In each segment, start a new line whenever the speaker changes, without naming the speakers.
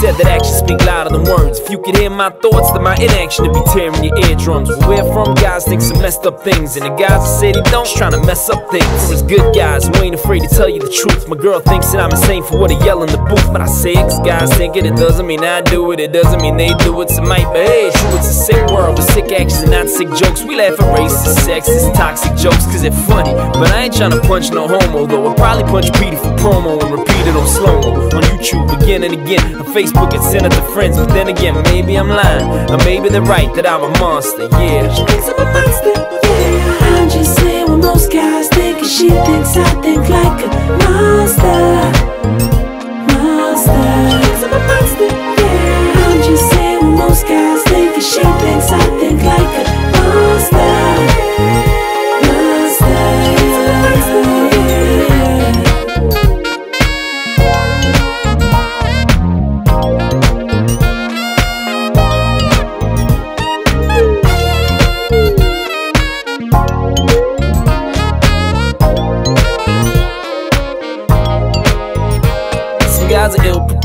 said that actions speak louder than words. If you could hear my thoughts, then my inaction would be tearing your eardrums. Where we're from, guys think some messed up things, and the guys that say don't, trying to mess up things. There's good guys who ain't afraid to tell you the truth. My girl thinks that I'm insane for what I yell in the booth, but I say 'cause guys think it. It doesn't mean I do it. It doesn't mean they do it. So might be hey, true. It's a sick world with sick actions and not sick jokes. We laugh at racist, sexist, toxic jokes 'cause they're funny. But I ain't trying to punch no homo, though. I'll probably punch Petey for promo and repeat it on slow mo on YouTube again and again. On Facebook, and send it to friends. But then again, maybe I'm lying, or maybe they're right that I'm a monster. Yeah.
She thinks I'm a monster, yeah. I'm just saying what most guys think, and she thinks I think like a monster. Monster.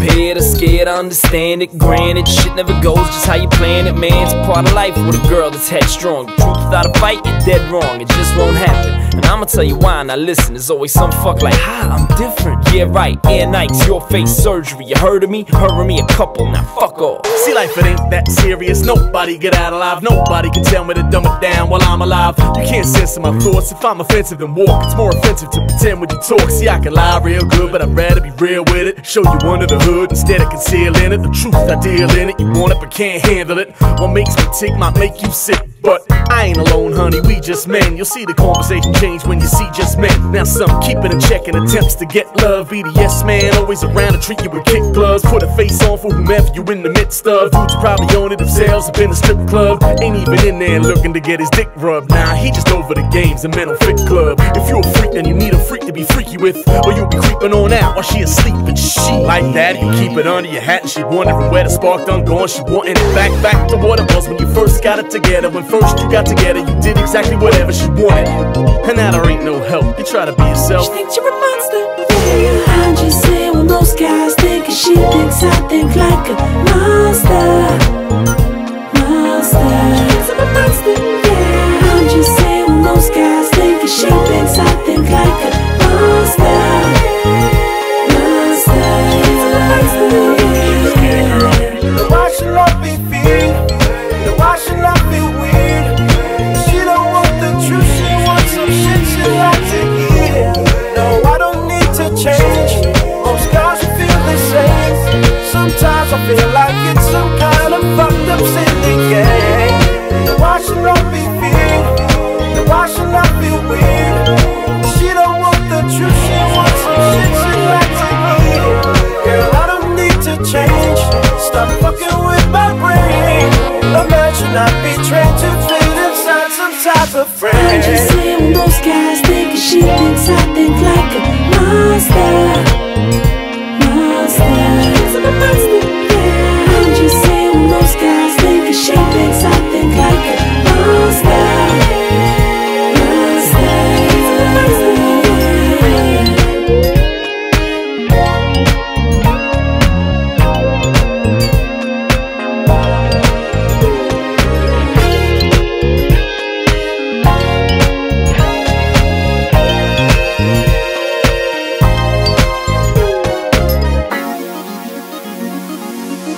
Prepared or scared, I understand it. Granted, shit never goes just how you plan it, man. It's part of life with a girl that's headstrong. Truth without a fight, you're dead wrong. It just won't happen. And I'ma tell you why. Now listen, there's always some fuck like, hi, I'm different. Yeah, right. Air nights, your face surgery. You heard of me? Heard of me a couple. Now fuck off.
See, life it ain't that serious. Nobody get out alive. Nobody can tell me to dumb it down while I'm alive. You can't censor my thoughts. If I'm offensive, then walk. It's more offensive to pretend when you talk. See, I can lie real good, but I'd rather be real with it. Show you under the hood instead of concealing it. The truth, I deal in it. You want it, but can't handle it. What makes me tick might make you sick. But I ain't alone, honey, we just men. You'll see the conversation change when you see just men. Now some keep it in check and attempts to get love. The yes man, always around to treat you with kick gloves. Put a face on for whomever you in the midst of. Dudes probably own it themselves up in a strip club. Ain't even in there looking to get his dick rubbed. Nah, he just over the games, a mental fit club. If you're a freak, then you need a freak to be freaky with. Or you'll be creeping on out while she asleep. And she like that, you keep it under your hat. And she wondering where the spark done gone. She wanting it back, back to what it was when you first got it together. When first you got together, you did exactly whatever she wanted. And now there ain't no help. You try to be yourself.
She thinks you're a monster. Yeah. I'm just what most guys think, she thinks I think like a monster.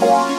one.